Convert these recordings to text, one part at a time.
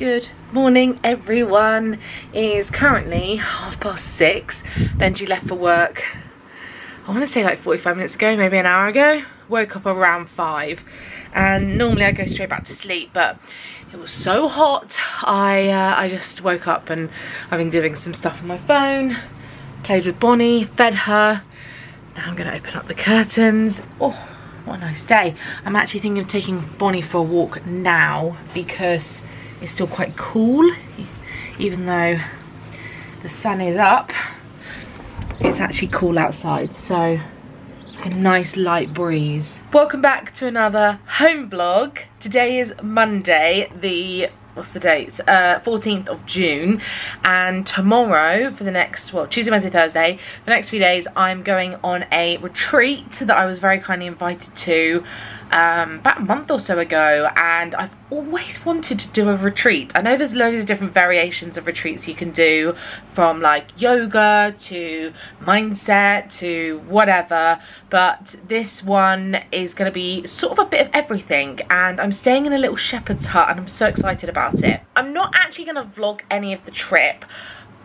Good morning everyone. It is currently half past six. Benji left for work, I want to say like 45 minutes ago, maybe an hour ago. Woke up around five and normally I go straight back to sleep but it was so hot I, uh, I just woke up and I've been doing some stuff on my phone, played with Bonnie, fed her. Now I'm going to open up the curtains. Oh, what a nice day. I'm actually thinking of taking Bonnie for a walk now because it's still quite cool even though the sun is up. It's actually cool outside so a nice light breeze. Welcome back to another home vlog. Today is monday the what's the date? Uh 14th of june. And tomorrow for the next well tuesday wednesday thursday the next few days i'm going on a retreat that i was very kindly invited to um, about a month or so ago and I've always wanted to do a retreat. I know there's loads of different variations of retreats you can do from like yoga to mindset to whatever but this one is going to be sort of a bit of everything and I'm staying in a little shepherd's hut and I'm so excited about it. I'm not actually going to vlog any of the trip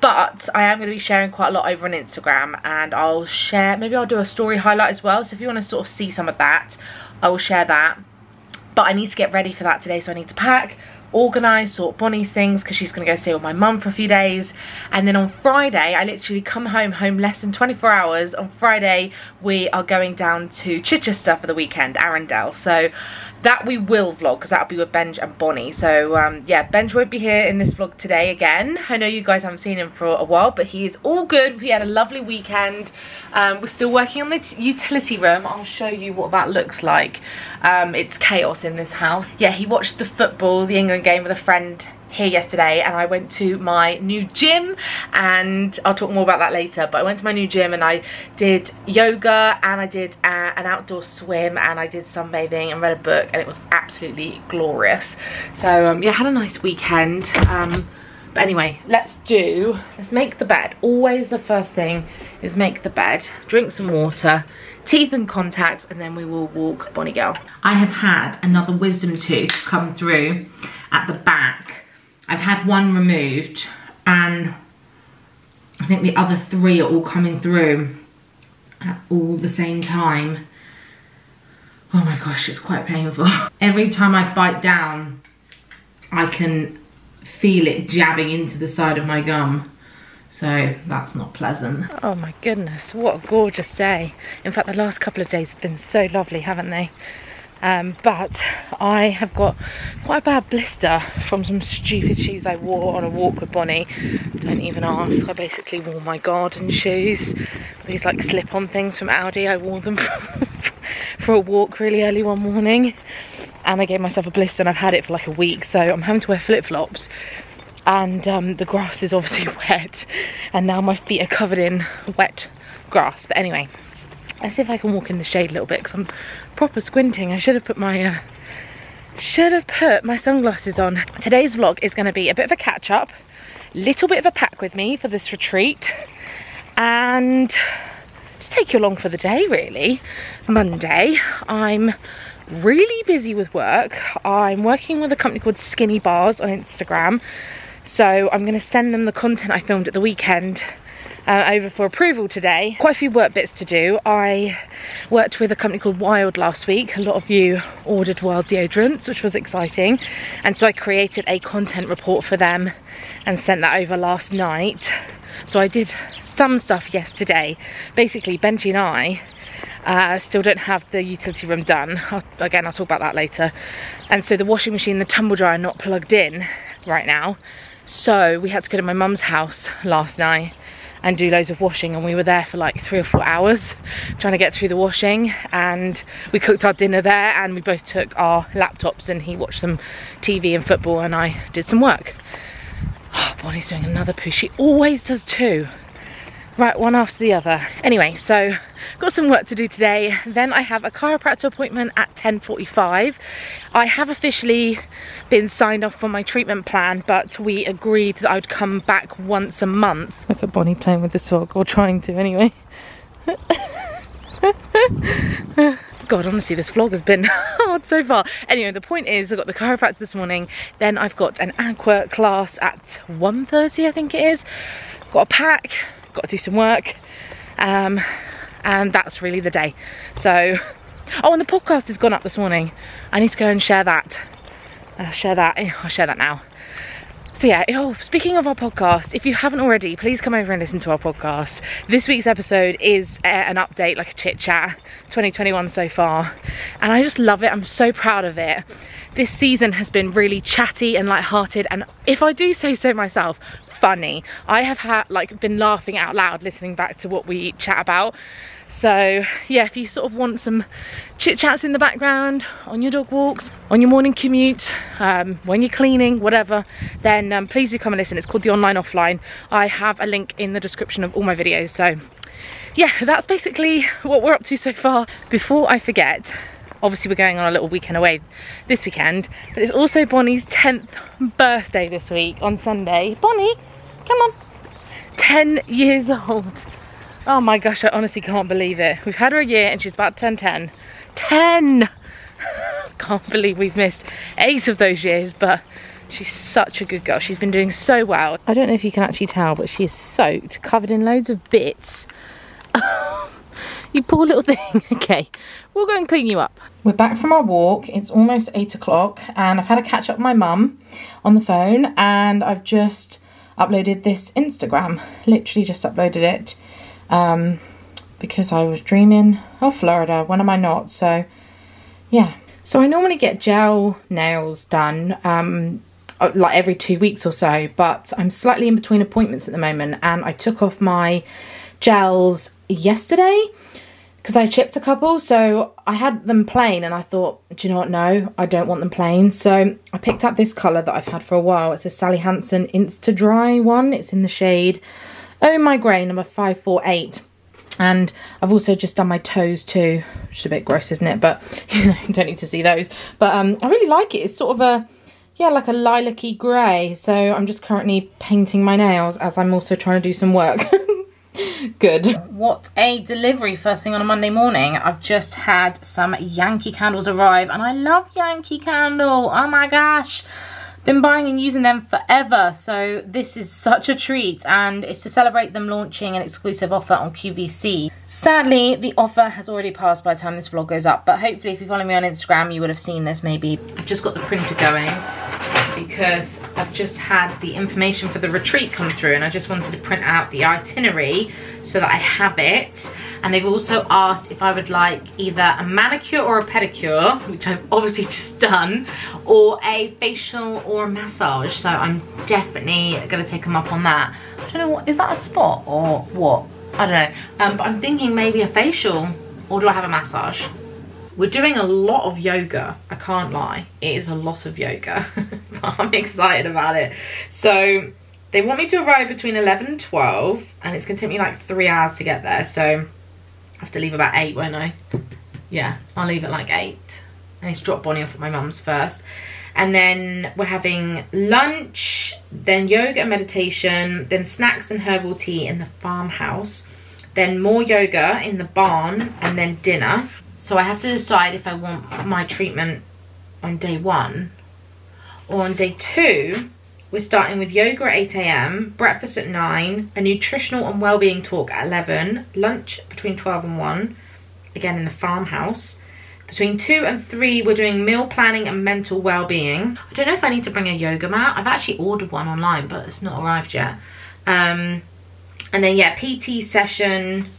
but I am going to be sharing quite a lot over on Instagram and I'll share, maybe I'll do a story highlight as well so if you want to sort of see some of that I will share that. But I need to get ready for that today, so I need to pack, organise, sort Bonnie's things because she's going to go stay with my mum for a few days. And then on Friday, I literally come home, home less than 24 hours. On Friday, we are going down to Chichester for the weekend, Arundel. So that we will vlog because that'll be with Benj and Bonnie. So um, yeah, Benj won't be here in this vlog today again. I know you guys haven't seen him for a while, but he is all good. We had a lovely weekend. Um, we're still working on the utility room. I'll show you what that looks like. Um, it's chaos in this house. Yeah, he watched the football, the England game with a friend here yesterday and I went to my new gym and I'll talk more about that later but I went to my new gym and I did yoga and I did uh, an outdoor swim and I did sunbathing and read a book and it was absolutely glorious. So um, yeah had a nice weekend um, but anyway let's do let's make the bed. Always the first thing is make the bed. Drink some water teeth and contacts and then we will walk Bonnie girl. I have had another wisdom tooth come through at the back I've had one removed and I think the other three are all coming through at all the same time. Oh my gosh, it's quite painful. Every time I bite down, I can feel it jabbing into the side of my gum. So that's not pleasant. Oh my goodness, what a gorgeous day. In fact, the last couple of days have been so lovely, haven't they? Um, but I have got quite a bad blister from some stupid shoes I wore on a walk with Bonnie. Don't even ask. I basically wore my garden shoes. These like slip-on things from Aldi. I wore them for a walk really early one morning. And I gave myself a blister and I've had it for like a week. So I'm having to wear flip-flops. And um, the grass is obviously wet. And now my feet are covered in wet grass. But anyway, Let's see if I can walk in the shade a little bit because I'm proper squinting. I should have put my uh, should have put my sunglasses on. Today's vlog is going to be a bit of a catch up, little bit of a pack with me for this retreat and just take you along for the day really. Monday, I'm really busy with work. I'm working with a company called Skinny Bars on Instagram. So I'm going to send them the content I filmed at the weekend uh, over for approval today. Quite a few work bits to do. I worked with a company called Wild last week. A lot of you ordered Wild deodorants, which was exciting. And so I created a content report for them and sent that over last night. So I did some stuff yesterday. Basically, Benji and I uh, still don't have the utility room done. I'll, again, I'll talk about that later. And so the washing machine, the tumble dryer not plugged in right now. So we had to go to my mum's house last night and do loads of washing and we were there for like three or four hours trying to get through the washing and we cooked our dinner there and we both took our laptops and he watched some TV and football and I did some work. Oh, Bonnie's doing another poo. She always does two. Right, one after the other. Anyway, so got some work to do today. Then I have a chiropractor appointment at 10.45. I have officially been signed off for my treatment plan, but we agreed that I would come back once a month. Look at Bonnie playing with the sock, or trying to anyway. God, honestly, this vlog has been hard so far. Anyway, the point is, I've got the chiropractor this morning. Then I've got an aqua class at 1.30, I think it is. Got a pack, got to do some work. Um, and that's really the day. So, oh, and the podcast has gone up this morning. I need to go and share that. Uh, share that. I'll share that now. So yeah, oh, speaking of our podcast, if you haven't already, please come over and listen to our podcast. This week's episode is uh, an update, like a chit chat, 2021 so far. And I just love it. I'm so proud of it. This season has been really chatty and light-hearted. And if I do say so myself, funny. I have had like been laughing out loud listening back to what we chat about. So yeah, if you sort of want some chit chats in the background, on your dog walks, on your morning commute, um, when you're cleaning, whatever, then um, please do come and listen. It's called The Online Offline. I have a link in the description of all my videos. So yeah, that's basically what we're up to so far. Before I forget, obviously we're going on a little weekend away this weekend, but it's also Bonnie's 10th birthday this week on Sunday. Bonnie, come on. 10 years old. Oh my gosh, I honestly can't believe it. We've had her a year and she's about to turn 10. 10! can't believe we've missed eight of those years, but she's such a good girl. She's been doing so well. I don't know if you can actually tell, but she is soaked, covered in loads of bits. you poor little thing. okay, we'll go and clean you up. We're back from our walk. It's almost eight o'clock and I've had a catch up with my mum on the phone and I've just uploaded this Instagram. Literally just uploaded it um, because I was dreaming of Florida. When am I not? So, yeah. So I normally get gel nails done um, uh, like every two weeks or so, but I'm slightly in between appointments at the moment and I took off my gels yesterday because I chipped a couple so I had them plain and I thought do you know what? No I don't want them plain. So I picked up this colour that I've had for a while. It's a Sally Hansen Insta Dry one. It's in the shade Oh My Grey number 548 and I've also just done my toes too which is a bit gross isn't it? But you know don't need to see those. But um, I really like it. It's sort of a yeah like a lilac-y grey. So I'm just currently painting my nails as I'm also trying to do some work good. What a delivery first thing on a Monday morning. I've just had some Yankee candles arrive and I love Yankee candle. Oh my gosh. Been buying and using them forever, so this is such a treat and it's to celebrate them launching an exclusive offer on QVC. Sadly, the offer has already passed by the time this vlog goes up, but hopefully if you follow me on Instagram, you would have seen this maybe. I've just got the printer going because I've just had the information for the retreat come through and I just wanted to print out the itinerary so that I have it. And they've also asked if I would like either a manicure or a pedicure which I've obviously just done or a facial or a massage. So I'm definitely gonna take them up on that. I don't know what is that a spot or what? I don't know. Um, but I'm thinking maybe a facial or do I have a massage we're doing a lot of yoga, I can't lie. It is a lot of yoga, but I'm excited about it. So they want me to arrive between 11 and 12, and it's gonna take me like three hours to get there. So I have to leave about eight, won't I? Yeah, I'll leave at like eight. I need to drop Bonnie off at my mum's first. And then we're having lunch, then yoga and meditation, then snacks and herbal tea in the farmhouse, then more yoga in the barn, and then dinner. So I have to decide if I want my treatment on day one or on day two. We're starting with yoga at 8 a.m., breakfast at 9, a nutritional and well-being talk at 11, lunch between 12 and 1, again in the farmhouse. Between 2 and 3, we're doing meal planning and mental well-being. I don't know if I need to bring a yoga mat. I've actually ordered one online, but it's not arrived yet. Um, and then, yeah, PT session,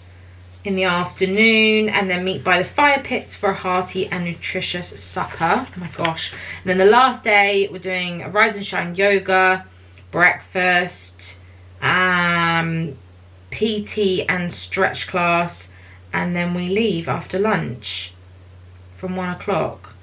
in the afternoon and then meet by the fire pits for a hearty and nutritious supper. Oh my gosh. And then the last day we're doing a rise and shine yoga, breakfast, um, PT and stretch class and then we leave after lunch from one o'clock.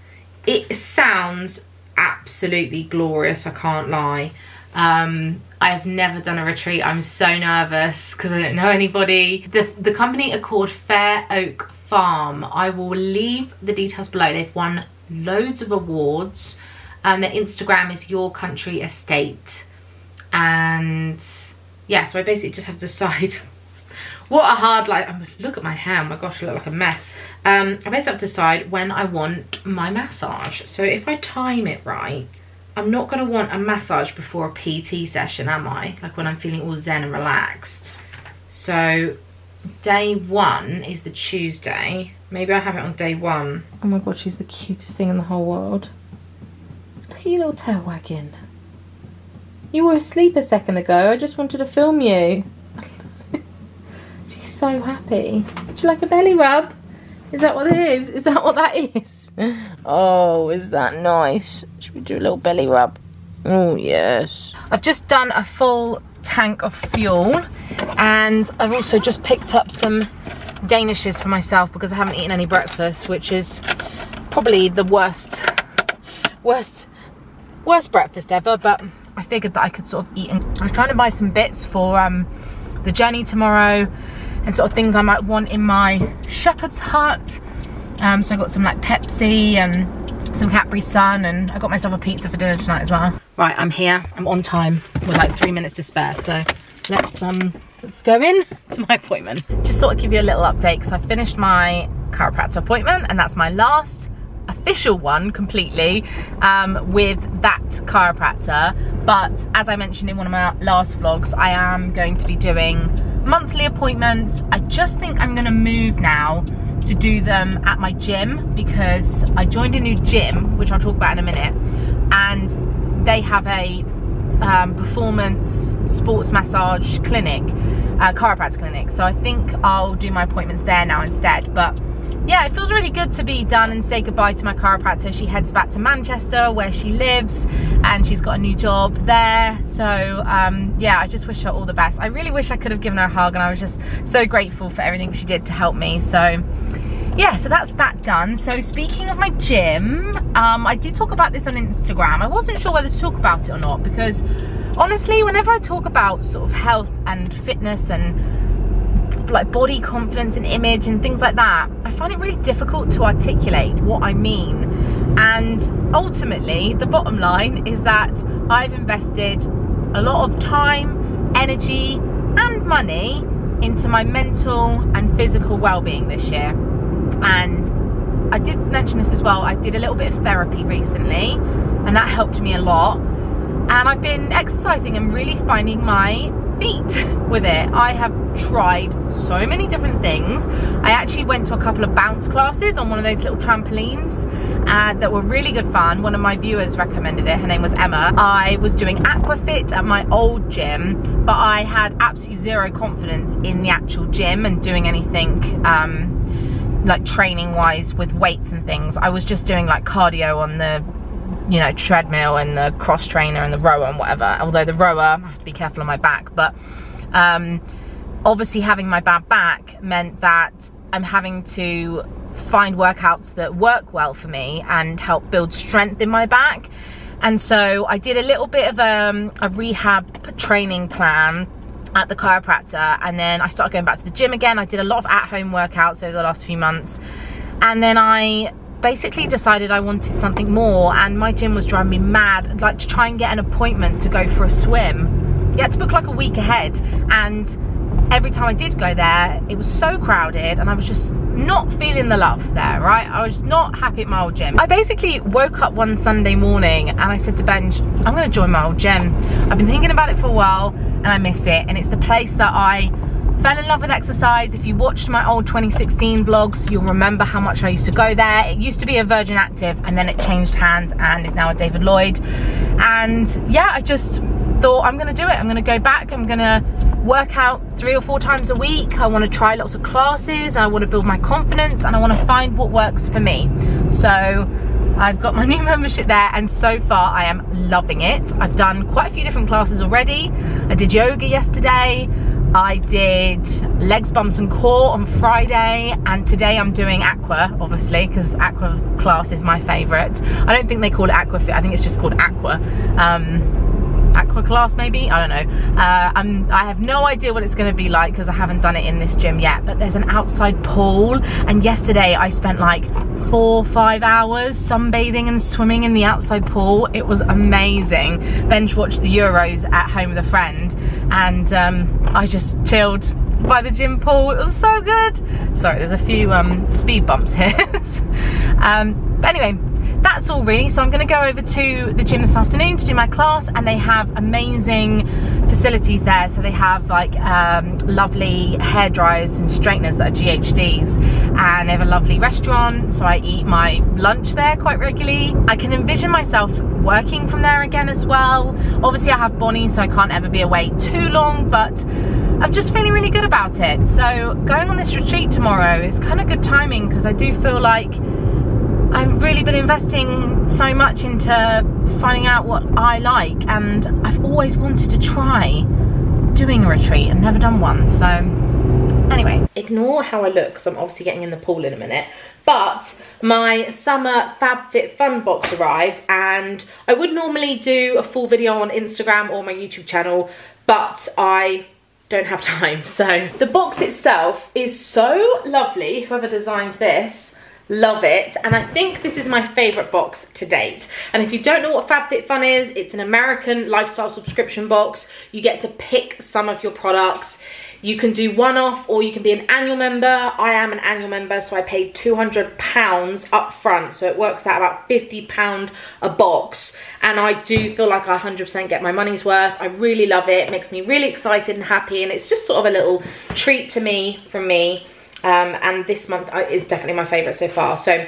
It sounds absolutely glorious, I can't lie. Um, I have never done a retreat. I'm so nervous because I don't know anybody. The, the company are called Fair Oak Farm. I will leave the details below. They've won loads of awards. And their Instagram is Your Country Estate. And yeah, so I basically just have to decide what a hard like look at my hair oh my gosh I look like a mess um i basically have to decide when i want my massage so if i time it right i'm not going to want a massage before a pt session am i? Like when i'm feeling all zen and relaxed. So day one is the tuesday. Maybe i have it on day one. Oh my god she's the cutest thing in the whole world. Look at your little tail wagging you were asleep a second ago. I just wanted to film you. She's so happy. Would you like a belly rub? Is that what it is? Is that what that is? Oh, is that nice? Should we do a little belly rub? Oh, yes. I've just done a full tank of fuel and I've also just picked up some Danishes for myself because I haven't eaten any breakfast, which is probably the worst, worst, worst breakfast ever, but I figured that I could sort of eat. And I was trying to buy some bits for um, the journey tomorrow and sort of things I might want in my shepherd's hut. Um, so I got some like Pepsi and some Capri Sun and I got myself a pizza for dinner tonight as well. Right, I'm here, I'm on time with like three minutes to spare. So let's um let's go in to my appointment. Just thought I'd give you a little update because I finished my chiropractor appointment and that's my last official one completely um, with that chiropractor. But as I mentioned in one of my last vlogs, I am going to be doing monthly appointments. I just think I'm gonna move now to do them at my gym because I joined a new gym, which I'll talk about in a minute, and they have a um, performance sports massage clinic, uh, chiropractic clinic. So I think I'll do my appointments there now instead. But yeah, it feels really good to be done and say goodbye to my chiropractor. She heads back to Manchester where she lives and she's got a new job there. So um, yeah, I just wish her all the best. I really wish I could have given her a hug and I was just so grateful for everything she did to help me. So yeah, so that's that done. So speaking of my gym, um, I did talk about this on Instagram. I wasn't sure whether to talk about it or not because honestly, whenever I talk about sort of health and fitness and like body confidence and image and things like that, I find it really difficult to articulate what I mean. And ultimately, the bottom line is that I've invested a lot of time, energy, and money into my mental and physical well-being this year. And I did mention this as well, I did a little bit of therapy recently, and that helped me a lot. And I've been exercising and really finding my feet with it. I have tried so many different things. I actually went to a couple of bounce classes on one of those little trampolines uh, that were really good fun. One of my viewers recommended it. Her name was Emma. I was doing aquafit at my old gym, but I had absolutely zero confidence in the actual gym and doing anything um, like training wise with weights and things. I was just doing like cardio on the you know, treadmill and the cross trainer and the rower and whatever. Although the rower, I have to be careful on my back. But um, obviously having my bad back meant that I'm having to find workouts that work well for me and help build strength in my back. And so I did a little bit of um, a rehab training plan at the chiropractor and then I started going back to the gym again. I did a lot of at-home workouts over the last few months and then I basically decided I wanted something more and my gym was driving me mad like to try and get an appointment to go for a swim. You had to book like a week ahead and every time I did go there it was so crowded and I was just not feeling the love there right? I was not happy at my old gym. I basically woke up one Sunday morning and I said to Benj I'm gonna join my old gym. I've been thinking about it for a while and I miss it and it's the place that I fell in love with exercise. If you watched my old 2016 vlogs, you'll remember how much I used to go there. It used to be a Virgin Active and then it changed hands and is now a David Lloyd. And yeah, I just thought I'm gonna do it. I'm gonna go back, I'm gonna work out three or four times a week. I wanna try lots of classes, I wanna build my confidence and I wanna find what works for me. So I've got my new membership there and so far I am loving it. I've done quite a few different classes already. I did yoga yesterday. I did legs, bumps and core on Friday and today I'm doing aqua obviously because aqua class is my favourite. I don't think they call it aqua fit, I think it's just called aqua. Um, aqua class maybe i don't know uh, I'm, i have no idea what it's going to be like because i haven't done it in this gym yet but there's an outside pool and yesterday i spent like four five hours sunbathing and swimming in the outside pool it was amazing Benj watched the euros at home with a friend and um, i just chilled by the gym pool. It was so good. Sorry, there's a few um, speed bumps here. um, anyway, that's all really. So I'm gonna go over to the gym this afternoon to do my class and they have amazing facilities there. So they have like um, lovely hair dryers and straighteners that are GHDs and they have a lovely restaurant. So I eat my lunch there quite regularly. I can envision myself working from there again as well. Obviously I have Bonnie so I can't ever be away too long but I'm just feeling really good about it. So going on this retreat tomorrow is kind of good timing because I do feel like I've really been investing so much into finding out what I like and I've always wanted to try doing a retreat and never done one so anyway. Ignore how I look because I'm obviously getting in the pool in a minute but my summer FabFitFun box arrived and I would normally do a full video on Instagram or my YouTube channel but I don't have time. So the box itself is so lovely whoever designed this love it. And I think this is my favorite box to date. And if you don't know what FabFitFun is it's an American lifestyle subscription box. You get to pick some of your products. You can do one off or you can be an annual member. I am an annual member so I paid 200 pounds up front so it works out about 50 pound a box. And I do feel like I 100% get my money's worth. I really love it. it makes me really excited and happy. And it's just sort of a little treat to me from me um, and this month uh, is definitely my favourite so far. So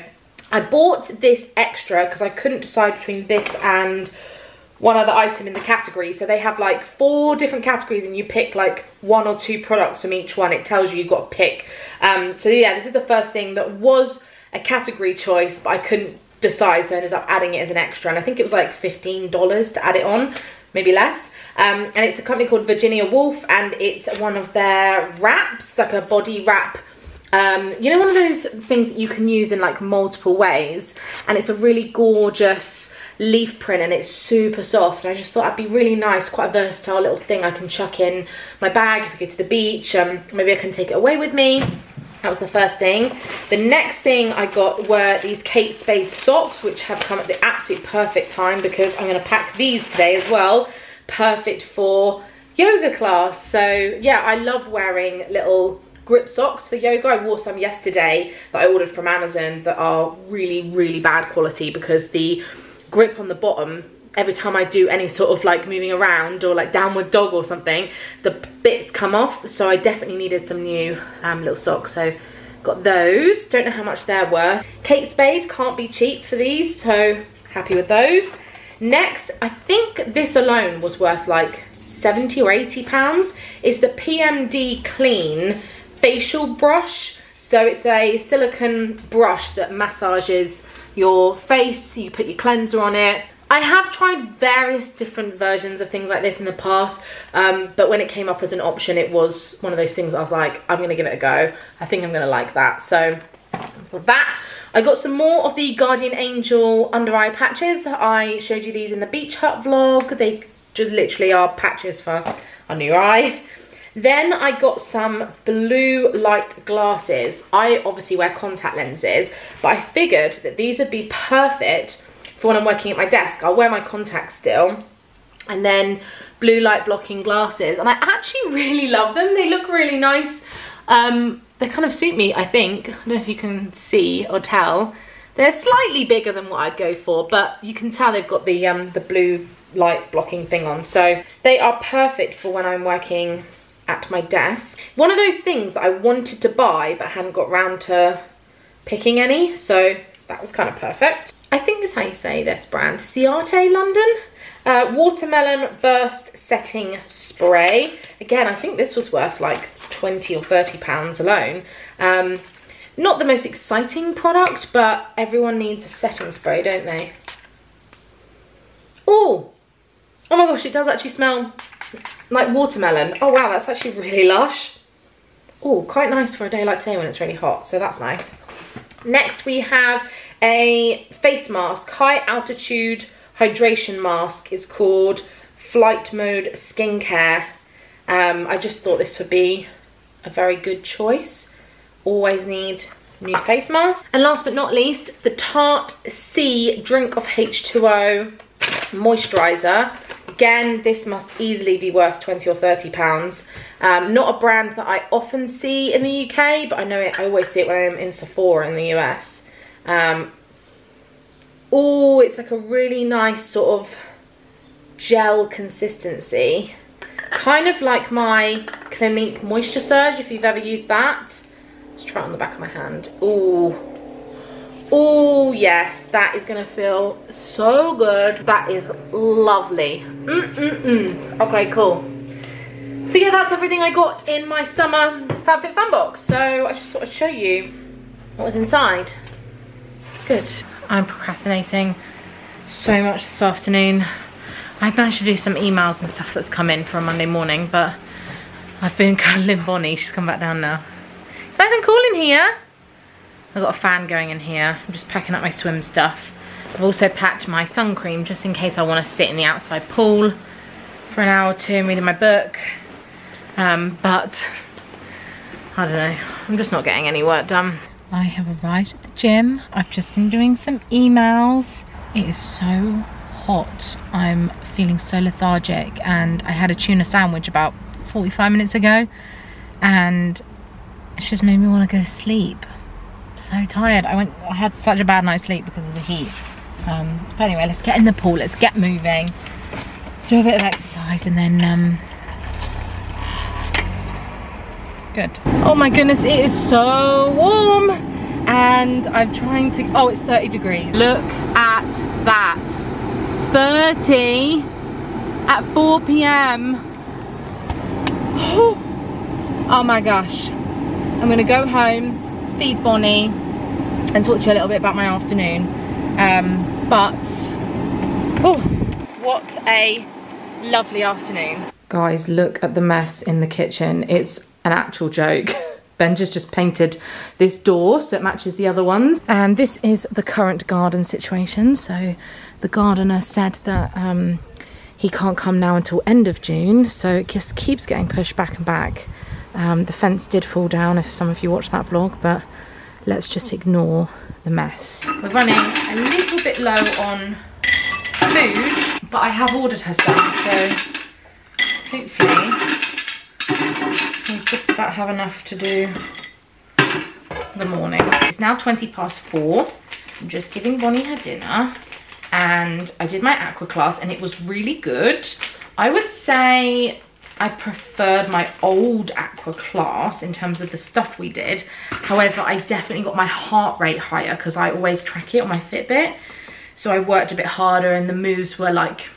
I bought this extra because I couldn't decide between this and one other item in the category. So they have like four different categories and you pick like one or two products from each one. It tells you you've got to pick. Um, so yeah, this is the first thing that was a category choice, but I couldn't decide. So I ended up adding it as an extra. And I think it was like $15 to add it on, maybe less. Um, and it's a company called Virginia Woolf and it's one of their wraps, like a body wrap um, you know one of those things that you can use in like multiple ways and it's a really gorgeous leaf print and it's super soft and I just thought that'd be really nice quite a versatile little thing I can chuck in my bag if we go to the beach um, maybe I can take it away with me. That was the first thing. The next thing I got were these Kate Spade socks which have come at the absolute perfect time because I'm going to pack these today as well. Perfect for yoga class. So yeah I love wearing little grip socks for yoga. I wore some yesterday that I ordered from Amazon that are really, really bad quality because the grip on the bottom, every time I do any sort of like moving around or like downward dog or something, the bits come off. So I definitely needed some new um, little socks. So got those. Don't know how much they're worth. Kate Spade can't be cheap for these. So happy with those. Next, I think this alone was worth like 70 or 80 pounds. Is the PMD Clean facial brush. So it's a silicone brush that massages your face. You put your cleanser on it. I have tried various different versions of things like this in the past, um, but when it came up as an option, it was one of those things I was like, I'm gonna give it a go. I think I'm gonna like that. So for that, I got some more of the Guardian Angel under eye patches. I showed you these in the beach hut vlog. They just literally are patches for under your eye. Then I got some blue light glasses. I obviously wear contact lenses, but I figured that these would be perfect for when I'm working at my desk. I'll wear my contacts still and then blue light blocking glasses. And I actually really love them. They look really nice. Um, they kind of suit me, I think. I don't know if you can see or tell. They're slightly bigger than what I'd go for, but you can tell they've got the, um, the blue light blocking thing on. So they are perfect for when I'm working at my desk. One of those things that I wanted to buy but hadn't got round to picking any, so that was kind of perfect. I think that's how you say this brand, Ciate London. Uh, watermelon burst setting spray. Again, I think this was worth like 20 or 30 pounds alone. Um, not the most exciting product, but everyone needs a setting spray, don't they? Oh, oh my gosh, it does actually smell like watermelon. Oh wow, that's actually really lush. Oh, quite nice for a day like today when it's really hot, so that's nice. Next we have a face mask, high altitude hydration mask. It's called Flight Mode Skincare. Um, I just thought this would be a very good choice. Always need new face mask. And last but not least, the Tarte Sea Drink of H2O Moisturizer Again, this must easily be worth 20 or 30 pounds. Um, not a brand that I often see in the UK, but I know it, I always see it when I'm in Sephora in the US. Um, oh, it's like a really nice sort of gel consistency. Kind of like my Clinique Moisture Surge, if you've ever used that. Let's try it on the back of my hand. Oh, oh yes, that is gonna feel so good. That is lovely. Mm-mm-mm. Okay, cool. So yeah, that's everything I got in my summer FabFitFun box. So I just thought I'd show you what was inside. Good. I'm procrastinating so much this afternoon. I've managed to do some emails and stuff that's come in for a Monday morning, but I've been cuddling Bonnie. She's come back down now. It's nice and cool in here. I've got a fan going in here. I'm just packing up my swim stuff. I've also packed my sun cream just in case I want to sit in the outside pool for an hour or two and reading my book. Um, but, I don't know. I'm just not getting any work done. I have arrived at the gym. I've just been doing some emails. It is so hot. I'm feeling so lethargic and I had a tuna sandwich about 45 minutes ago and it's just made me want to go to sleep. So tired. I went I had such a bad night's sleep because of the heat. Um, but anyway, let's get in the pool, let's get moving, do a bit of exercise and then um, good. Oh my goodness, it is so warm and I'm trying to, oh it's 30 degrees. Look at that, 30 at 4 p.m. Oh my gosh. I'm gonna go home, feed Bonnie, and talk to you a little bit about my afternoon. Um, but, oh, what a lovely afternoon. Guys, look at the mess in the kitchen. It's an actual joke. Benja's just painted this door so it matches the other ones. And this is the current garden situation. So the gardener said that um, he can't come now until end of June. So it just keeps getting pushed back and back. Um, the fence did fall down if some of you watched that vlog, but let's just ignore the mess. We're running a little bit low on food, but I have ordered her some, so hopefully we just about have enough to do the morning. It's now 20 past four. I'm just giving Bonnie her dinner and I did my aqua class and it was really good. I would say I preferred my old aqua class in terms of the stuff we did. However, I definitely got my heart rate higher because I always track it on my Fitbit. So I worked a bit harder and the moves were like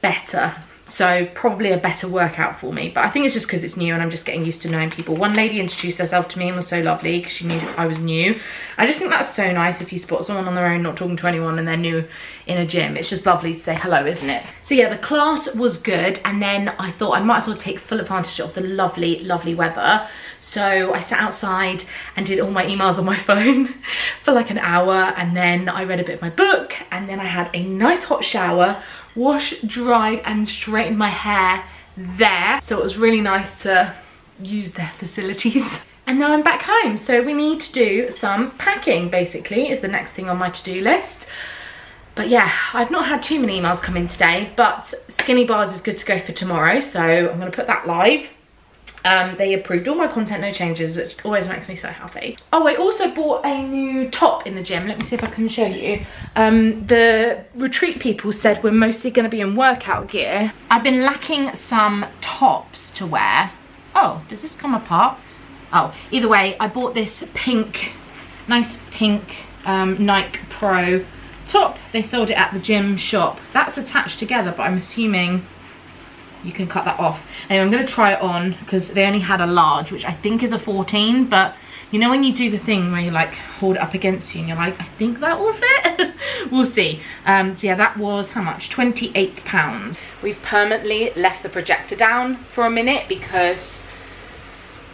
better so probably a better workout for me but i think it's just because it's new and i'm just getting used to knowing people. One lady introduced herself to me and was so lovely because she knew i was new. I just think that's so nice if you spot someone on their own not talking to anyone and they're new in a gym. It's just lovely to say hello isn't it? So yeah the class was good and then i thought i might as well take full advantage of the lovely lovely weather so i sat outside and did all my emails on my phone for like an hour and then i read a bit of my book and then i had a nice hot shower washed, dried and straightened my hair there. So it was really nice to use their facilities. And now I'm back home. So we need to do some packing basically is the next thing on my to-do list. But yeah, I've not had too many emails come in today, but Skinny Bars is good to go for tomorrow. So I'm gonna put that live. Um, they approved all my content, no changes, which always makes me so happy. Oh, I also bought a new top in the gym. Let me see if I can show you. Um, the retreat people said we're mostly going to be in workout gear. I've been lacking some tops to wear. Oh, does this come apart? Oh, either way, I bought this pink, nice pink um, Nike Pro top. They sold it at the gym shop. That's attached together, but I'm assuming you can cut that off. Anyway, I'm going to try it on because they only had a large, which I think is a 14, but you know when you do the thing where you like hold it up against you and you're like, I think that will fit? we'll see. Um, so yeah, that was how much? 28 pounds. We've permanently left the projector down for a minute because,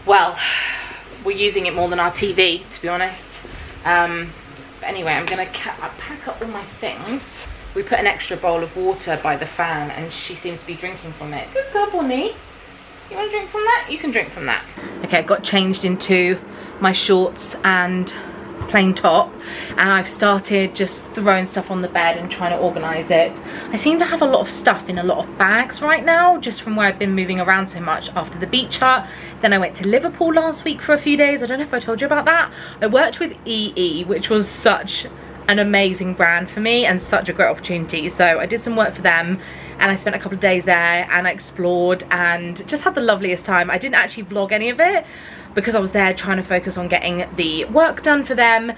well, we're using it more than our TV, to be honest. Um, but anyway, I'm gonna pack up all my things we put an extra bowl of water by the fan and she seems to be drinking from it. Good girl, Bonnie. You want to drink from that? You can drink from that. Okay, I got changed into my shorts and plain top and I've started just throwing stuff on the bed and trying to organise it. I seem to have a lot of stuff in a lot of bags right now just from where I've been moving around so much after the beach hut. Then I went to Liverpool last week for a few days. I don't know if I told you about that. I worked with EE which was such an amazing brand for me and such a great opportunity. So I did some work for them and I spent a couple of days there and I explored and just had the loveliest time. I didn't actually vlog any of it because I was there trying to focus on getting the work done for them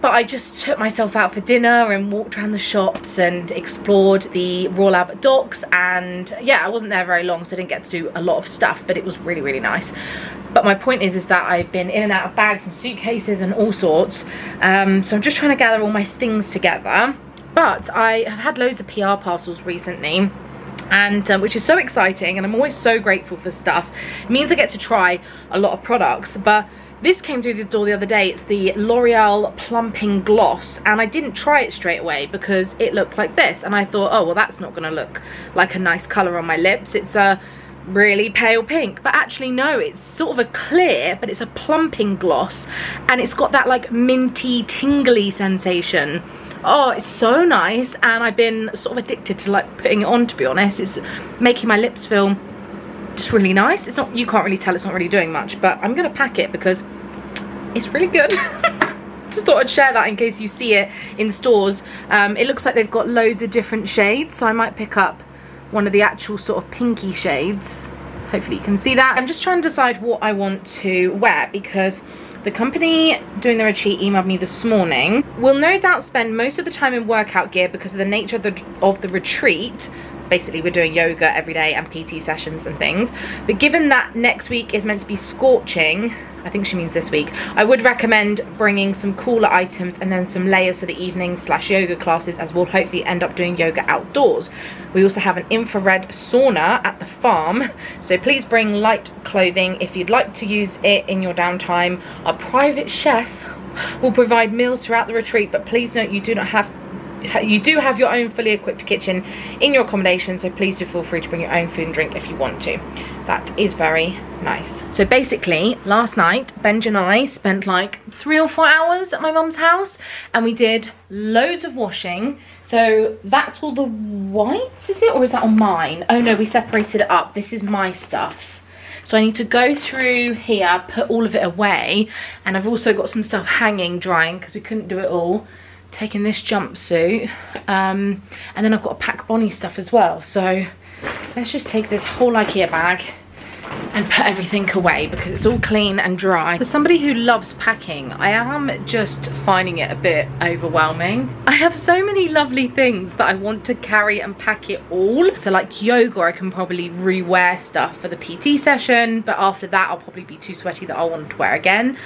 but I just took myself out for dinner and walked around the shops and explored the Royal Albert Docks. And yeah I wasn't there very long so I didn't get to do a lot of stuff but it was really really nice. But my point is is that I've been in and out of bags and suitcases and all sorts. Um, so I'm just trying to gather all my things together. But I have had loads of PR parcels recently and um, which is so exciting and I'm always so grateful for stuff. It means I get to try a lot of products but this came through the door the other day. It's the L'Oreal Plumping Gloss. And I didn't try it straight away because it looked like this. And I thought, oh, well, that's not going to look like a nice colour on my lips. It's a really pale pink. But actually, no, it's sort of a clear, but it's a plumping gloss. And it's got that, like, minty, tingly sensation. Oh, it's so nice. And I've been sort of addicted to, like, putting it on, to be honest. It's making my lips feel just really nice. It's not, you can't really tell it's not really doing much, but I'm gonna pack it because it's really good. just thought I'd share that in case you see it in stores. Um, it looks like they've got loads of different shades, so I might pick up one of the actual sort of pinky shades. Hopefully you can see that. I'm just trying to decide what I want to wear because the company doing the retreat emailed me this morning. We'll no doubt spend most of the time in workout gear because of the nature of the, of the retreat, basically we're doing yoga every day and PT sessions and things. But given that next week is meant to be scorching, I think she means this week, I would recommend bringing some cooler items and then some layers for the evening slash yoga classes as we'll hopefully end up doing yoga outdoors. We also have an infrared sauna at the farm, so please bring light clothing if you'd like to use it in your downtime. Our private chef will provide meals throughout the retreat, but please note you do not have you do have your own fully equipped kitchen in your accommodation so please do feel free to bring your own food and drink if you want to. That is very nice. So basically last night benj and i spent like three or four hours at my mum's house and we did loads of washing. So that's all the whites is it or is that on mine? Oh no we separated it up. This is my stuff. So I need to go through here, put all of it away. And I've also got some stuff hanging, drying, because we couldn't do it all taking this jumpsuit um, and then I've got to pack Bonnie stuff as well so let's just take this whole Ikea bag and put everything away because it's all clean and dry. For somebody who loves packing, I am just finding it a bit overwhelming. I have so many lovely things that I want to carry and pack it all. So like yoga, I can probably re-wear stuff for the PT session, but after that I'll probably be too sweaty that I'll want to wear again.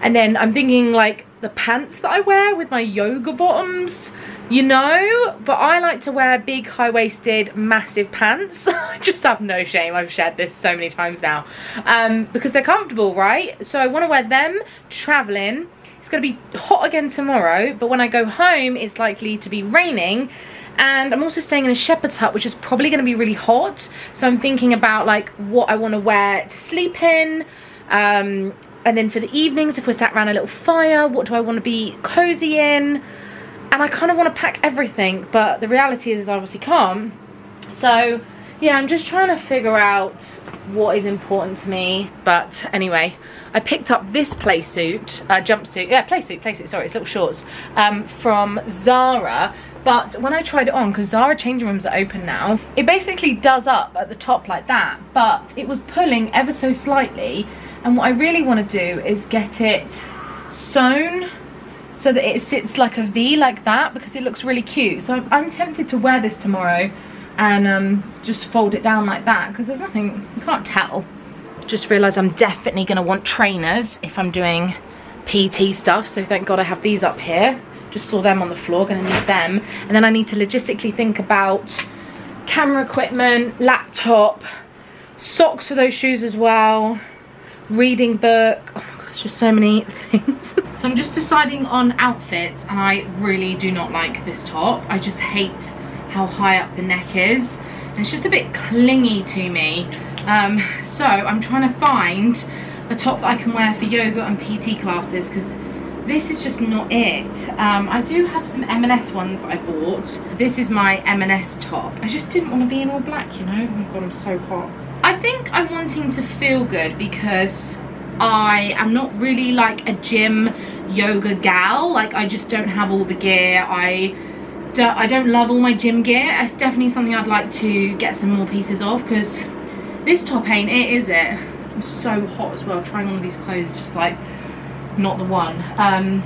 And then I'm thinking like the pants that I wear with my yoga bottoms, you know? But I like to wear big high-waisted massive pants. I just have no shame. I've shared this so many times now. Um, because they're comfortable, right? So I want to wear them to travel. It's going to be hot again tomorrow, but when I go home, it's likely to be raining and I'm also staying in a shepherd's hut which is probably going to be really hot so I'm thinking about like what I want to wear to sleep in um, and then for the evenings, if we're sat around a little fire, what do I want to be cozy in? And I kind of want to pack everything, but the reality is, is I obviously can't. So yeah, I'm just trying to figure out what is important to me. But anyway, I picked up this play suit, uh, jumpsuit, yeah, play suit, play suit, sorry, it's little shorts, um, from Zara. But when I tried it on, because Zara changing rooms are open now, it basically does up at the top like that, but it was pulling ever so slightly and what I really want to do is get it sewn so that it sits like a V like that because it looks really cute. So I'm, I'm tempted to wear this tomorrow and um, just fold it down like that because there's nothing, you can't tell. Just realised I'm definitely going to want trainers if I'm doing PT stuff. So thank God I have these up here. Just saw them on the floor, going to need them. And then I need to logistically think about camera equipment, laptop, socks for those shoes as well reading book. Oh my just so many things. so I'm just deciding on outfits and I really do not like this top. I just hate how high up the neck is. And it's just a bit clingy to me. Um, so I'm trying to find a top that I can wear for yoga and PT classes because this is just not it. Um, I do have some M&S ones that I bought. This is my M&S top. I just didn't want to be in all black, you know? Oh my god, I'm so hot. I think I'm wanting to feel good because I am not really like a gym yoga gal. Like I just don't have all the gear. I don't, I don't love all my gym gear. It's definitely something I'd like to get some more pieces of because this top ain't it, is it? I'm so hot as well. Trying on these clothes just like not the one. Um,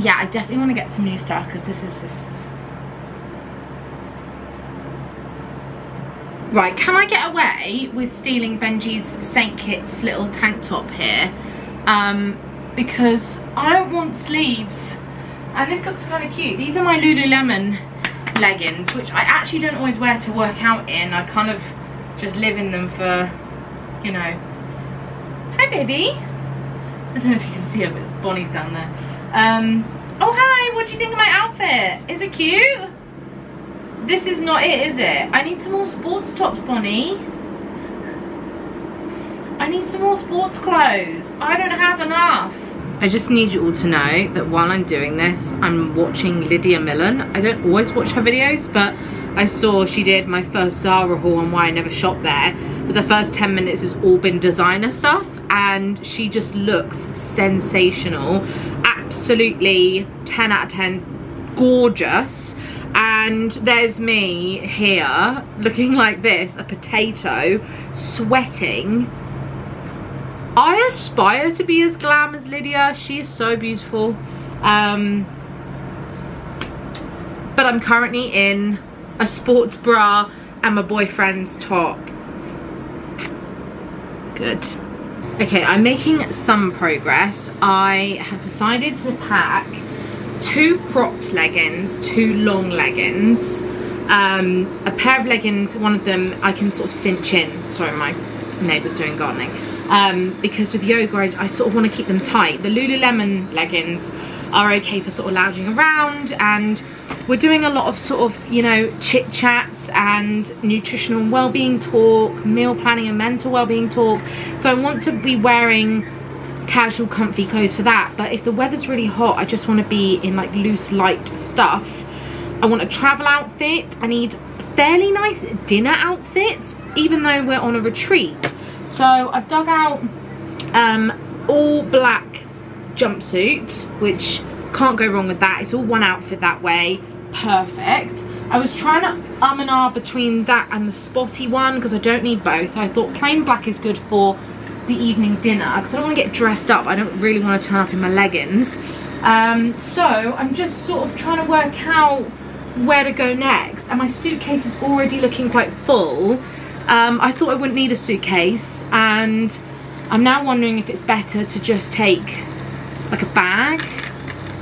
yeah, I definitely want to get some new stuff because this is just... Right, can I get away with stealing Benji's St. Kitts little tank top here? Um, because I don't want sleeves. And this looks kind of cute. These are my Lululemon leggings, which I actually don't always wear to work out in. I kind of just live in them for, you know. Hi, baby. I don't know if you can see her, but Bonnie's down there. Um, oh, hi, what do you think of my outfit? Is it cute? This is not it, is it? I need some more sports tops, Bonnie. I need some more sports clothes. I don't have enough. I just need you all to know that while I'm doing this, I'm watching Lydia Millen. I don't always watch her videos, but I saw she did my first Zara haul and why I never shop there. But the first 10 minutes has all been designer stuff and she just looks sensational. Absolutely 10 out of 10, gorgeous. And there's me here looking like this, a potato, sweating. I aspire to be as glam as Lydia. She is so beautiful. Um, but I'm currently in a sports bra and my boyfriend's top. Good. Okay, I'm making some progress. I have decided to pack two cropped leggings, two long leggings, um, a pair of leggings, one of them I can sort of cinch in. Sorry, my neighbour's doing gardening. Um, because with yoga, I, I sort of want to keep them tight. The Lululemon leggings are okay for sort of lounging around and we're doing a lot of sort of, you know, chit chats and nutritional and well-being talk, meal planning and mental well-being talk. So I want to be wearing casual comfy clothes for that. But if the weather's really hot, I just want to be in like loose light stuff. I want a travel outfit. I need fairly nice dinner outfits, even though we're on a retreat. So I've dug out um, all black jumpsuit, which can't go wrong with that. It's all one outfit that way perfect. I was trying to um and ah between that and the spotty one because I don't need both. I thought plain black is good for the evening dinner because I don't want to get dressed up. I don't really want to turn up in my leggings. Um, so I'm just sort of trying to work out where to go next. And my suitcase is already looking quite full. Um, I thought I wouldn't need a suitcase and I'm now wondering if it's better to just take like a bag.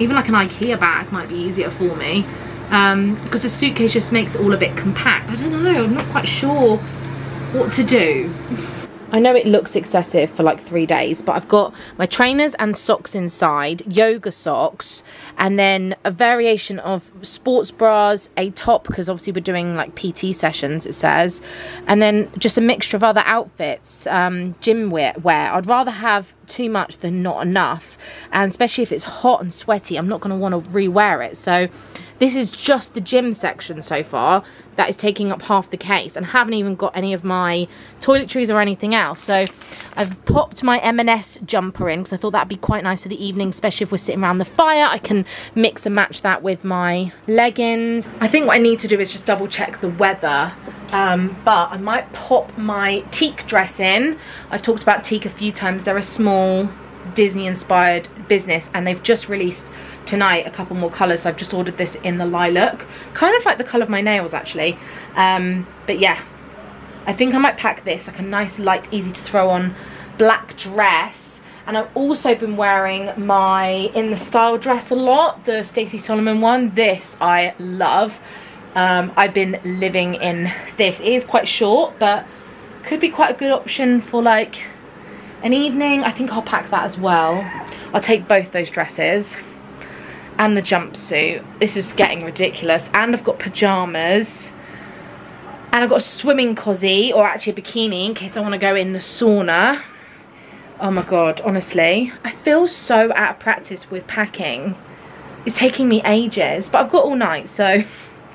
Even like an Ikea bag might be easier for me um, because the suitcase just makes it all a bit compact. I don't know, I'm not quite sure what to do. I know it looks excessive for like three days, but I've got my trainers and socks inside, yoga socks, and then a variation of sports bras, a top, because obviously we're doing like PT sessions, it says, and then just a mixture of other outfits, um, gym wear. I'd rather have too much than not enough, and especially if it's hot and sweaty, I'm not going to want to re-wear it. So this is just the gym section so far that is taking up half the case and haven't even got any of my toiletries or anything else. So I've popped my M&S jumper in because I thought that'd be quite nice for the evening, especially if we're sitting around the fire. I can mix and match that with my leggings. I think what I need to do is just double check the weather um, but I might pop my teak dress in. I've talked about teak a few times. They're a small Disney inspired business and they've just released tonight a couple more colours so I've just ordered this in the lilac. Kind of like the colour of my nails actually. Um, but yeah I think I might pack this like a nice light easy to throw on black dress. And I've also been wearing my in the style dress a lot the Stacey Solomon one. This I love. Um, I've been living in this. It is quite short but could be quite a good option for like an evening. I think I'll pack that as well. I'll take both those dresses and the jumpsuit. This is getting ridiculous. And I've got pyjamas. And I've got a swimming cozy, or actually a bikini, in case I want to go in the sauna. Oh my god, honestly. I feel so out of practice with packing. It's taking me ages, but I've got all night, so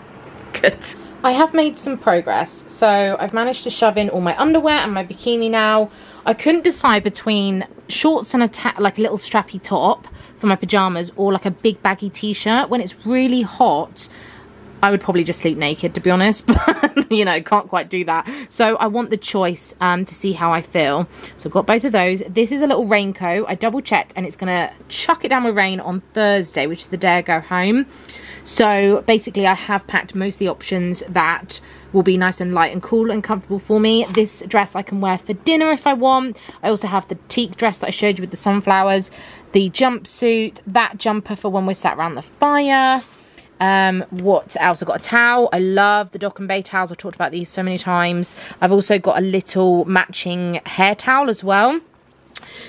good. I have made some progress. So I've managed to shove in all my underwear and my bikini now. I couldn't decide between shorts and a like a little strappy top for my pajamas or like a big baggy t-shirt. When it's really hot, I would probably just sleep naked to be honest, but you know, can't quite do that. So I want the choice um, to see how I feel. So I've got both of those. This is a little raincoat. I double checked and it's gonna chuck it down with rain on Thursday, which is the day I go home. So basically I have packed most of the options that will be nice and light and cool and comfortable for me. This dress I can wear for dinner if I want. I also have the teak dress that I showed you with the sunflowers, the jumpsuit, that jumper for when we're sat around the fire. Um, what else? I've got a towel. I love the Dock and Bay towels. I've talked about these so many times. I've also got a little matching hair towel as well.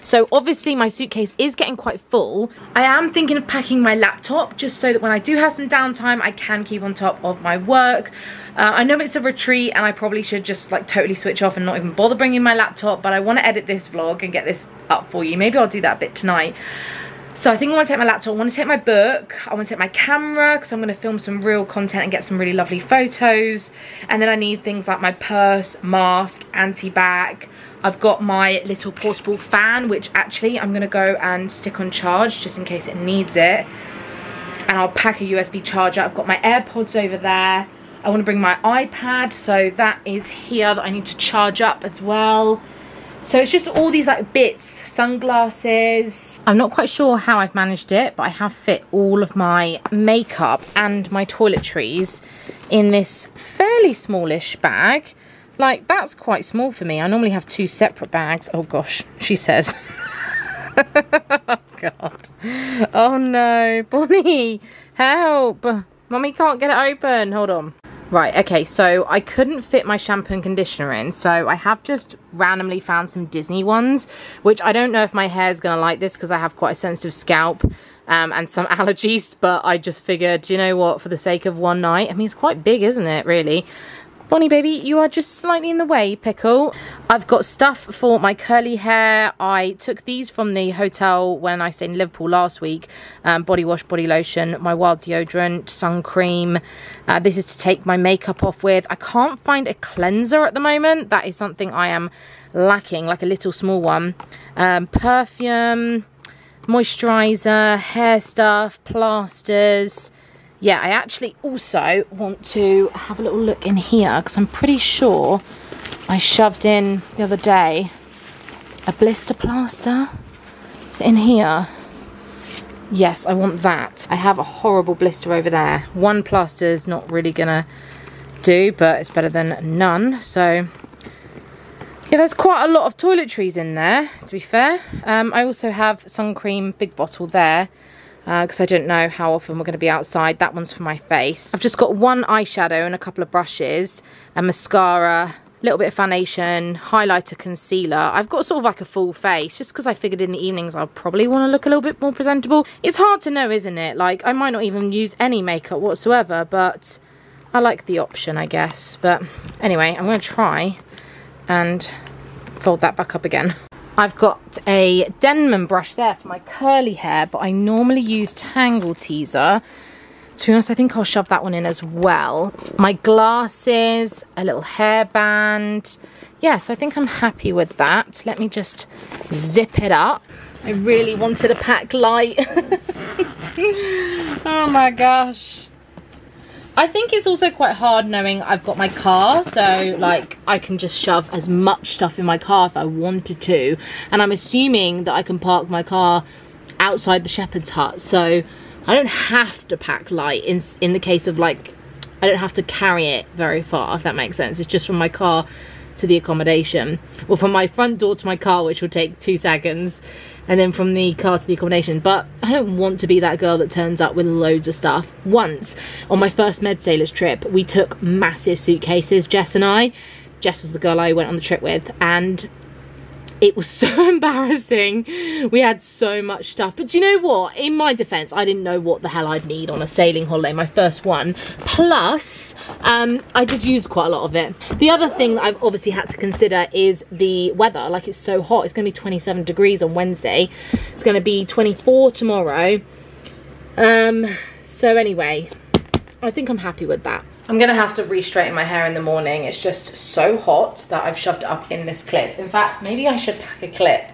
So obviously my suitcase is getting quite full. I am thinking of packing my laptop just so that when I do have some downtime, I can keep on top of my work. Uh, I know it's a retreat and I probably should just like totally switch off and not even bother bringing my laptop, but I want to edit this vlog and get this up for you. Maybe I'll do that bit tonight. So I think I want to take my laptop, I want to take my book, I want to take my camera because I'm going to film some real content and get some really lovely photos. And then I need things like my purse, mask, anti-bag. I've got my little portable fan, which actually I'm going to go and stick on charge just in case it needs it. And I'll pack a USB charger. I've got my AirPods over there. I want to bring my iPad, so that is here that I need to charge up as well. So it's just all these like bits, sunglasses. I'm not quite sure how I've managed it, but I have fit all of my makeup and my toiletries in this fairly smallish bag. Like, that's quite small for me. I normally have two separate bags. Oh gosh, she says. oh God. Oh no. Bonnie, help. Mommy can't get it open. Hold on. Right, okay, so I couldn't fit my shampoo and conditioner in, so I have just randomly found some Disney ones, which I don't know if my hair is going to like this because I have quite a sensitive scalp um, and some allergies, but I just figured, you know what, for the sake of one night, I mean, it's quite big, isn't it, really? Bonnie baby, you are just slightly in the way, Pickle. I've got stuff for my curly hair. I took these from the hotel when I stayed in Liverpool last week. Um, body wash, body lotion, my wild deodorant, sun cream. Uh, this is to take my makeup off with. I can't find a cleanser at the moment. That is something I am lacking, like a little small one. Um, perfume, moisturizer, hair stuff, plasters yeah, I actually also want to have a little look in here because I'm pretty sure I shoved in the other day a blister plaster. It's in here. Yes, I want that. I have a horrible blister over there. One plaster is not really gonna do, but it's better than none. So yeah, there's quite a lot of toiletries in there, to be fair. Um, I also have sun cream, big bottle there because uh, I don't know how often we're going to be outside. That one's for my face. I've just got one eyeshadow and a couple of brushes, a mascara, a little bit of foundation, highlighter, concealer. I've got sort of like a full face just because I figured in the evenings I'll probably want to look a little bit more presentable. It's hard to know, isn't it? Like, I might not even use any makeup whatsoever, but I like the option, I guess. But anyway, I'm going to try and fold that back up again. I've got a Denman brush there for my curly hair, but I normally use Tangle Teezer. To be honest, I think I'll shove that one in as well. My glasses, a little hairband. Yes, I think I'm happy with that. Let me just zip it up. I really wanted a pack light. oh my gosh. I think it's also quite hard knowing I've got my car, so like I can just shove as much stuff in my car if I wanted to. And I'm assuming that I can park my car outside the shepherd's hut, so I don't have to pack light in, in the case of like, I don't have to carry it very far, if that makes sense. It's just from my car to the accommodation. Well, from my front door to my car, which will take two seconds and then from the car to the accommodation. But I don't want to be that girl that turns up with loads of stuff. Once, on my first MedSailors trip, we took massive suitcases, Jess and I. Jess was the girl I went on the trip with, and it was so embarrassing. We had so much stuff. But you know what? In my defense i didn't know what the hell i'd need on a sailing holiday my first one. Plus um, i did use quite a lot of it. The other thing i've obviously had to consider is the weather. Like it's so hot. It's going to be 27 degrees on wednesday. It's going to be 24 tomorrow. Um so anyway i think i'm happy with that I'm gonna have to re-straighten my hair in the morning. It's just so hot that I've shoved up in this clip. In fact, maybe I should pack a clip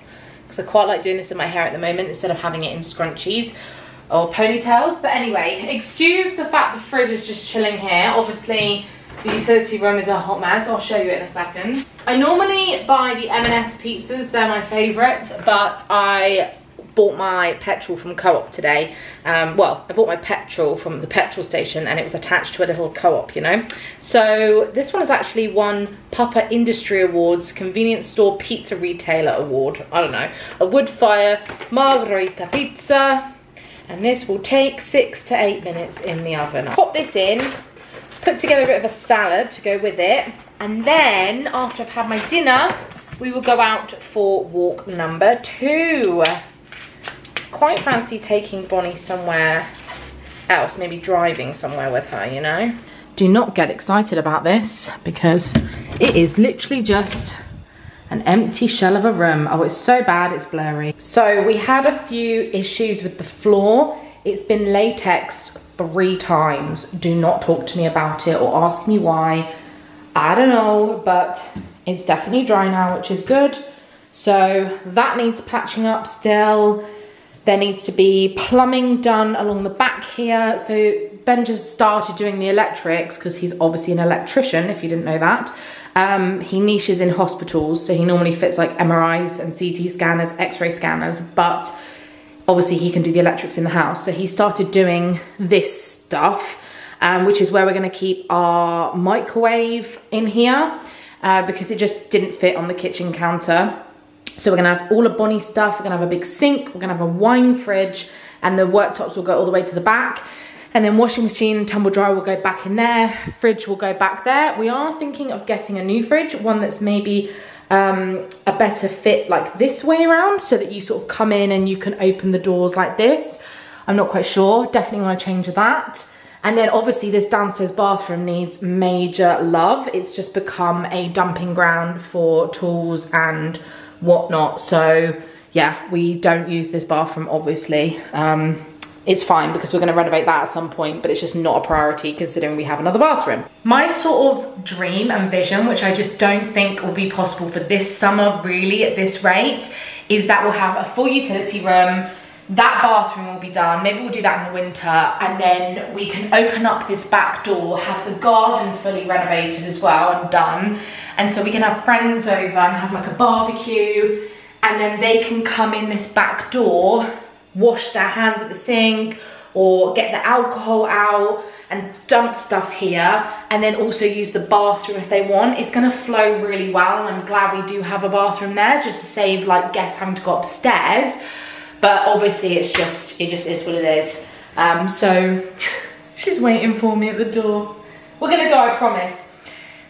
because I quite like doing this in my hair at the moment instead of having it in scrunchies or ponytails. But anyway, excuse the fact the fridge is just chilling here. Obviously, the utility room is a hot mess. I'll show you in a second. I normally buy the M&S pizzas. They're my favorite, but I bought my petrol from Co-op today. Um, well, I bought my petrol from the petrol station and it was attached to a little Co-op, you know. So this one has actually won Papa Industry Awards Convenience Store Pizza Retailer Award. I don't know. A wood fire margherita pizza. And this will take six to eight minutes in the oven. I'll pop this in, put together a bit of a salad to go with it. And then after I've had my dinner, we will go out for walk number two quite fancy taking Bonnie somewhere else, maybe driving somewhere with her, you know? Do not get excited about this because it is literally just an empty shell of a room. Oh, it's so bad, it's blurry. So we had a few issues with the floor. It's been latex three times. Do not talk to me about it or ask me why. I don't know, but it's definitely dry now, which is good. So that needs patching up still. There needs to be plumbing done along the back here. So Ben just started doing the electrics because he's obviously an electrician, if you didn't know that. Um, he niches in hospitals, so he normally fits like MRIs and CT scanners, X-ray scanners, but obviously he can do the electrics in the house. So he started doing this stuff, um, which is where we're gonna keep our microwave in here uh, because it just didn't fit on the kitchen counter. So we're gonna have all of Bonnie's stuff. We're gonna have a big sink. We're gonna have a wine fridge and the worktops will go all the way to the back. And then washing machine tumble dryer will go back in there. Fridge will go back there. We are thinking of getting a new fridge, one that's maybe um, a better fit like this way around so that you sort of come in and you can open the doors like this. I'm not quite sure, definitely wanna change that. And then obviously this downstairs bathroom needs major love. It's just become a dumping ground for tools and whatnot. So yeah, we don't use this bathroom obviously. Um, it's fine because we're gonna renovate that at some point, but it's just not a priority considering we have another bathroom. My sort of dream and vision, which I just don't think will be possible for this summer really at this rate, is that we'll have a full utility room, that bathroom will be done, maybe we'll do that in the winter, and then we can open up this back door, have the garden fully renovated as well and done, and so we can have friends over and have like a barbecue, and then they can come in this back door, wash their hands at the sink, or get the alcohol out and dump stuff here. And then also use the bathroom if they want. It's gonna flow really well and I'm glad we do have a bathroom there just to save like guests having to go upstairs. But obviously it's just, it just is what it is. Um, so she's waiting for me at the door. We're gonna go, I promise.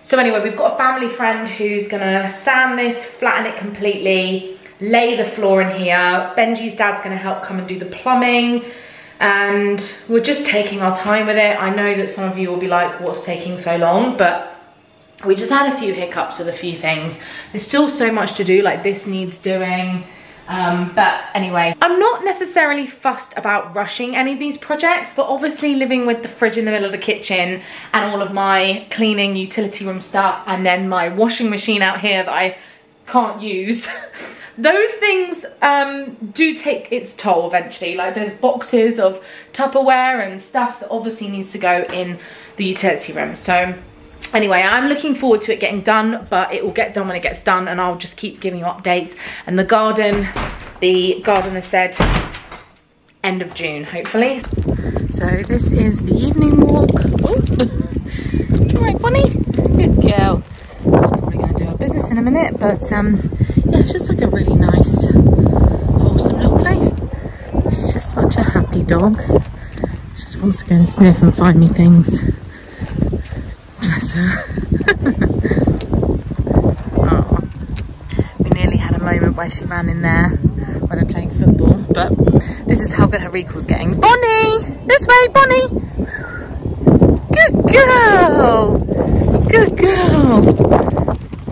So anyway, we've got a family friend who's gonna sand this, flatten it completely, lay the floor in here. Benji's dad's gonna help come and do the plumbing. And we're just taking our time with it. I know that some of you will be like, what's taking so long? But we just had a few hiccups with a few things. There's still so much to do, like this needs doing. Um, but anyway, I'm not necessarily fussed about rushing any of these projects, but obviously living with the fridge in the middle of the kitchen and all of my cleaning utility room stuff and then my washing machine out here that I can't use, those things um, do take its toll eventually. Like there's boxes of Tupperware and stuff that obviously needs to go in the utility room. So Anyway, I'm looking forward to it getting done, but it will get done when it gets done and I'll just keep giving you updates. And the garden, the gardener said end of June, hopefully. So this is the evening walk. Oh, all right, Bonnie? Good girl. She's probably gonna do her business in a minute, but um, yeah, it's just like a really nice, wholesome little place. She's just such a happy dog. She just wants to go and sniff and find me things oh. We nearly had a moment where she ran in there when they're playing football. But this is how good her recall's getting. Bonnie! This way, Bonnie! Good girl! Good girl!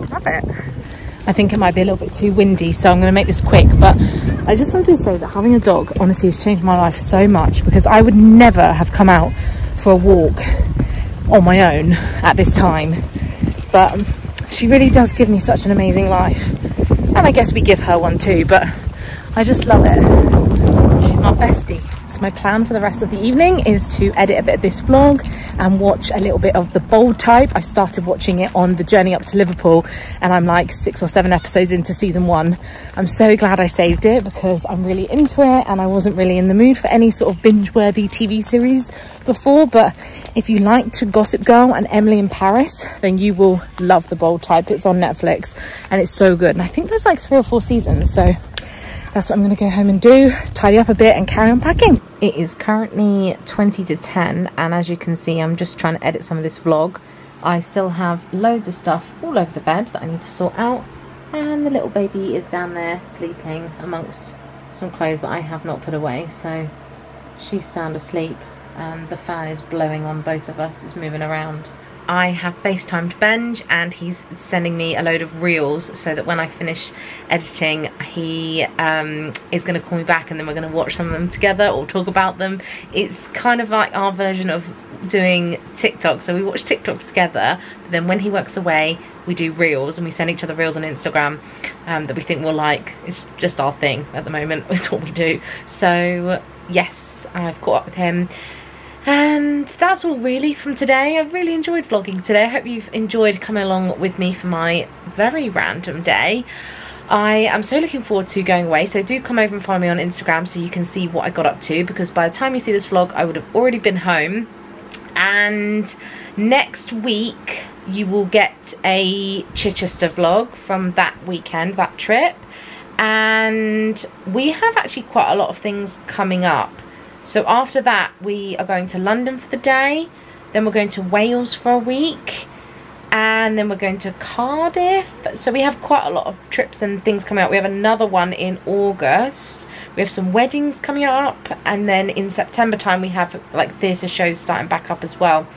Love it. I think it might be a little bit too windy, so I'm going to make this quick. But I just wanted to say that having a dog honestly has changed my life so much because I would never have come out for a walk on my own at this time. But she really does give me such an amazing life. And I guess we give her one too, but I just love it. She's my bestie. So my plan for the rest of the evening is to edit a bit of this vlog and watch a little bit of the bold type. I started watching it on the journey up to Liverpool and I'm like six or seven episodes into season one. I'm so glad I saved it because I'm really into it and I wasn't really in the mood for any sort of binge worthy TV series before. But if you liked Gossip Girl and Emily in Paris, then you will love the bold type. It's on Netflix and it's so good. And I think there's like three or four seasons. So that's what I'm going to go home and do, tidy up a bit and carry on packing. It is currently 20 to 10 and as you can see I'm just trying to edit some of this vlog. I still have loads of stuff all over the bed that I need to sort out and the little baby is down there sleeping amongst some clothes that I have not put away so she's sound asleep and the fan is blowing on both of us, it's moving around. I have FaceTimed Benj and he's sending me a load of reels so that when I finish editing he um, is going to call me back and then we're going to watch some of them together or talk about them. It's kind of like our version of doing TikTok. So we watch TikToks together, then when he works away we do reels and we send each other reels on Instagram um, that we think we'll like. It's just our thing at the moment, it's what we do. So yes, I've caught up with him and that's all really from today. I've really enjoyed vlogging today. I hope you've enjoyed coming along with me for my very random day. I am so looking forward to going away, so do come over and follow me on Instagram so you can see what I got up to because by the time you see this vlog, I would have already been home. And next week, you will get a Chichester vlog from that weekend, that trip. And we have actually quite a lot of things coming up. So after that, we are going to London for the day. Then we're going to Wales for a week. And then we're going to Cardiff. So we have quite a lot of trips and things coming up. We have another one in August. We have some weddings coming up. And then in September time, we have like theatre shows starting back up as well.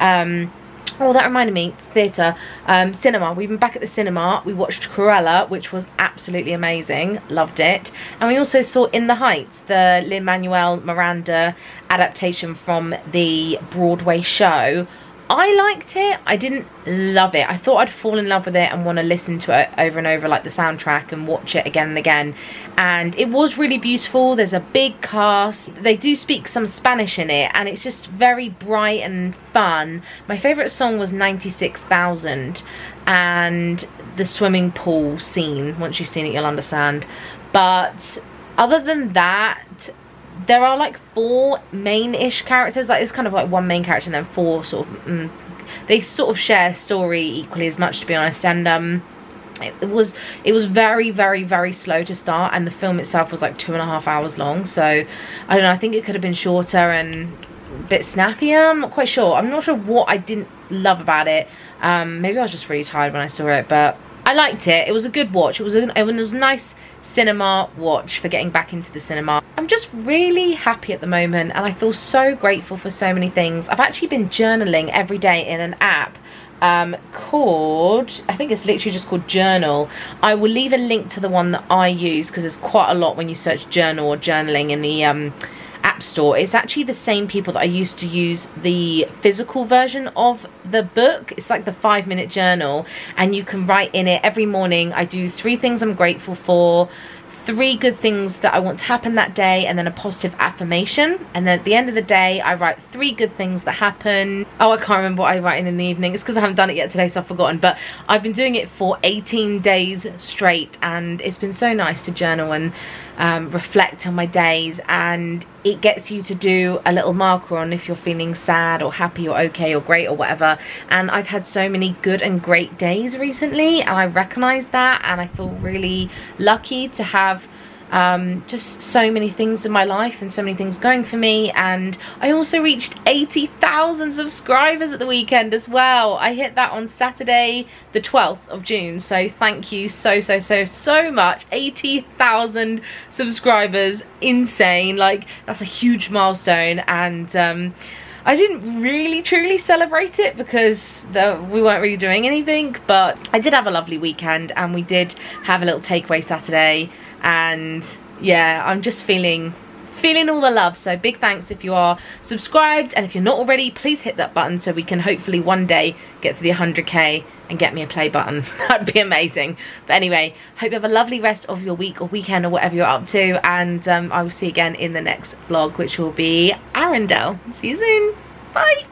Um, Oh, that reminded me, theatre, um, cinema. We've been back at the cinema. We watched Cruella, which was absolutely amazing. Loved it. And we also saw In the Heights, the Lin-Manuel Miranda adaptation from the Broadway show. I liked it. I didn't love it. I thought I'd fall in love with it and want to listen to it over and over like the soundtrack and watch it again and again. And it was really beautiful. There's a big cast. They do speak some Spanish in it and it's just very bright and fun. My favourite song was 96,000 and the swimming pool scene. Once you've seen it you'll understand. But other than that, there are like four main-ish characters like it's kind of like one main character and then four sort of mm, they sort of share story equally as much to be honest and um it was it was very very very slow to start and the film itself was like two and a half hours long so i don't know i think it could have been shorter and a bit snappier i'm not quite sure. I'm not sure what i didn't love about it. Um maybe i was just really tired when i saw it but i liked it. It was a good watch. It was a, it was a nice cinema watch for getting back into the cinema. I'm just really happy at the moment and I feel so grateful for so many things. I've actually been journaling every day in an app um, called, I think it's literally just called Journal. I will leave a link to the one that I use because there's quite a lot when you search journal or journaling in the um, App Store. It's actually the same people that I used to use the physical version of the book. It's like the five minute journal and you can write in it every morning. I do three things I'm grateful for, three good things that I want to happen that day and then a positive affirmation. And then at the end of the day I write three good things that happen. Oh I can't remember what I write in the evening. It's because I haven't done it yet today so I've forgotten. But I've been doing it for 18 days straight and it's been so nice to journal and um, reflect on my days. And it gets you to do a little marker on if you're feeling sad or happy or okay or great or whatever. And I've had so many good and great days recently and I recognize that and I feel really lucky to have um, just so many things in my life and so many things going for me. And I also reached 80,000 subscribers at the weekend as well. I hit that on Saturday the 12th of June. So thank you so so so so much. 80,000 subscribers. Insane. Like that's a huge milestone. And um, I didn't really truly celebrate it because the, we weren't really doing anything but I did have a lovely weekend and we did have a little takeaway Saturday and yeah I'm just feeling feeling all the love. So big thanks if you are subscribed. And if you're not already please hit that button so we can hopefully one day get to the 100k and get me a play button. That'd be amazing. But anyway hope you have a lovely rest of your week or weekend or whatever you're up to. And um, I will see you again in the next vlog which will be Arundel see you soon. Bye